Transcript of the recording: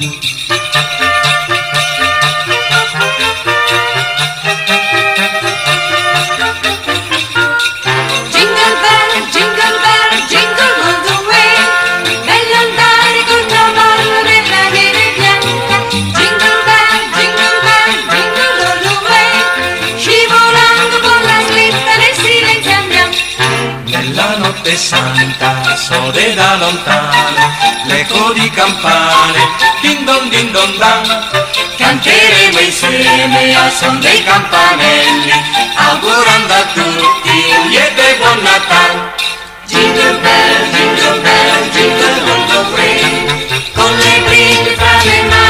Thank you. Notte santa, sode da lontano, l'eco di campane, din don din don dan, canteremo insieme al son dei campanelli, augurando a tutti un lieto e buon Natale. Jingle bell, jingle bell, jingle all the way, con le brinde fra le mani